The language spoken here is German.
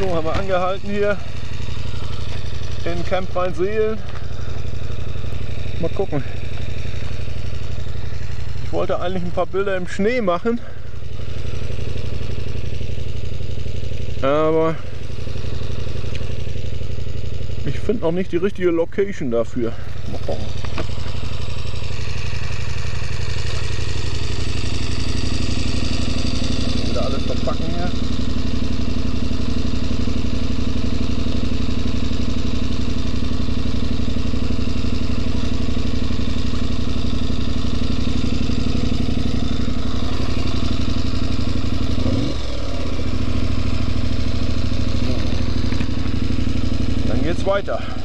So, haben wir angehalten hier in Camp Rheinseelen. Mal gucken. Ich wollte eigentlich ein paar Bilder im Schnee machen. Aber ich finde noch nicht die richtige Location dafür. Mal gucken. Alles verpacken hier. Geht's weiter.